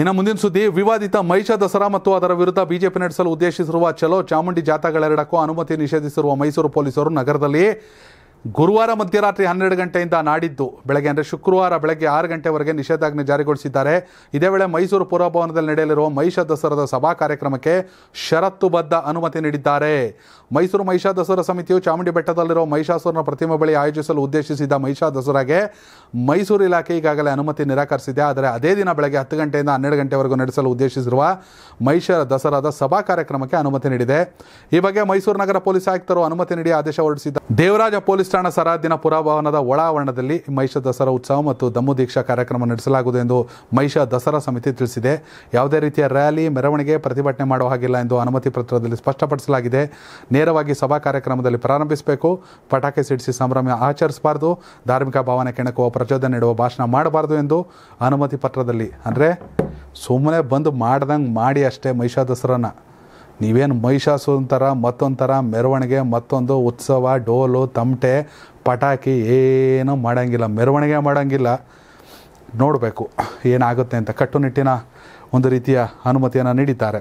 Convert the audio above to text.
ಇನ್ನು ಮುಂದಿನ ಸುದ್ದಿ, ವಿವಾದಿತ ಮಹಿಷ ದಸರಾ ಮತ್ತು ಅದರ ವಿರುದ್ಧ ಬಿಜೆಪಿ ನಡೆಸಲು ಉದ್ದೇಶಿಸಿರುವ ಚಲೋ ಚಾಮುಂಡಿ ಜಾಥಾಗಳೆರಡಕ್ಕೂ ಅನುಮತಿ ನಿಷೇಧಿಸಿರುವ ಮೈಸೂರು ಪೊಲೀಸರು ನಗರದಲ್ಲಿ ಗುರುವಾರ ಮಧ್ಯರಾತ್ರಿ ಹನ್ನೆರಡು ಗಂಟೆಯಿಂದ ನಾಡಿದ್ದು ಬೆಳಗ್ಗೆ ಅಂದರೆ ಶುಕ್ರವಾರ ಬೆಳಗ್ಗೆ ಆರು ಗಂಟೆವರೆಗೆ ನಿಷೇಧಾಜ್ಞೆ ಜಾರಿಗೊಳಿಸಿದ್ದಾರೆ. ಇದೇ ವೇಳೆ ಮೈಸೂರು ಪುರಭವನದಲ್ಲಿ ನಡೆಯಲಿರುವ ಮಹಿಷ ದಸರಾದ ಸಭಾ ಕಾರ್ಯಕ್ರಮಕ್ಕೆ ಷರತ್ತುಬದ್ಧ ಅನುಮತಿ ನೀಡಿದ್ದಾರೆ. ಮೈಸೂರು ಮಹಿಷಾ ದಸರಾ ಸಮಿತಿಯು ಚಾಮುಂಡಿ ಬೆಟ್ಟದಲ್ಲಿರುವ ಮಹಿಷಾಸುರನ ಪ್ರತಿಮೆ ಬಳಿ ಆಯೋಜಿಸಲು ಉದ್ದೇಶಿಸಿದ್ದ ಮಹಿಷಾ ದಸರಾಗೆ ಮೈಸೂರು ಇಲಾಖೆ ಈಗಾಗಲೇ ಅನುಮತಿ ನಿರಾಕರಿಸಿದೆ. ಆದರೆ ಅದೇ ದಿನ ಬೆಳಗ್ಗೆ ಹತ್ತು ಗಂಟೆಯಿಂದ ಹನ್ನೆರಡು ಗಂಟೆವರೆಗೂ ನಡೆಸಲು ಉದ್ದೇಶಿಸಿರುವ ಮಹಿಷ ದಸರಾದ ಸಭಾ ಕಾರ್ಯಕ್ರಮಕ್ಕೆ ಅನುಮತಿ ನೀಡಿದೆ. ಈ ಬಗ್ಗೆ ಮೈಸೂರು ನಗರ ಪೊಲೀಸ್ ಆಯುಕ್ತರು ಅನುಮತಿ ನೀಡಿ ಆದೇಶ ಹೊರಡಿಸಿದ್ದಾರೆ. ದೇವರಾಜ ಪೊಲೀಸ್ ಠಾಣಾ ಸರಹದ್ದಿನ ಪುರಭವನದ ಒಳಾವರಣದಲ್ಲಿ ಮಹಿಷ ದಸರಾ ಉತ್ಸವ ಮತ್ತು ದಮ್ಮು ದೀಕ್ಷಾ ಕಾರ್ಯಕ್ರಮ ನಡೆಸಲಾಗುವುದು ಎಂದು ಮಹಿಷ ದಸರಾ ಸಮಿತಿ ತಿಳಿಸಿದೆ. ಯಾವುದೇ ರೀತಿಯ ರ್ಯಾಲಿ, ಮೆರವಣಿಗೆ ಪ್ರತಿಭಟನೆ ಮಾಡುವ ಹಾಗಿಲ್ಲ ಎಂದು ಅನುಮತಿ ಪತ್ರದಲ್ಲಿ ಸ್ಪಷ್ಟಪಡಿಸಲಾಗಿದೆ. ನೇರವಾಗಿ ಸಭಾ ಕಾರ್ಯಕ್ರಮದಲ್ಲಿ ಪ್ರಾರಂಭಿಸಬೇಕು. ಪಟಾಕಿ ಸಿಡಿಸಿ ಸಂಭ್ರಮ ಆಚರಿಸಬಾರ್ದು. ಧಾರ್ಮಿಕ ಭಾವನೆ ಕೆಣಕುವ ಪ್ರಚೋದನೆ ನೀಡುವ ಭಾಷಣ ಮಾಡಬಾರ್ದು ಎಂದು ಅನುಮತಿ ಪತ್ರದಲ್ಲಿ ಅಂದರೆ ಸುಮ್ಮನೆ ಬಂದು ಮಾಡ್ದಂಗೆ ಮಾಡಿ ಅಷ್ಟೇ ಮಹಿಷಾ ದಸರಾನ. ನೀವೇನು ಮಹಿಷಾಸುರನ ಮತ್ತೊಂಥರ ಥರ ಮೆರವಣಿಗೆ, ಮತ್ತೊಂದು ಉತ್ಸವ, ಡೋಲು ತಮಟೆ ಪಟಾಕಿ ಏನೂ ಮಾಡೋಂಗಿಲ್ಲ, ಮೆರವಣಿಗೆ ಮಾಡೋಂಗಿಲ್ಲ. ನೋಡಬೇಕು ಏನಾಗುತ್ತೆ ಅಂತ ಕಟ್ಟುನಿಟ್ಟಿನ ಒಂದು ರೀತಿಯ ಅನುಮತಿಯನ್ನು ನೀಡಿದ್ದಾರೆ.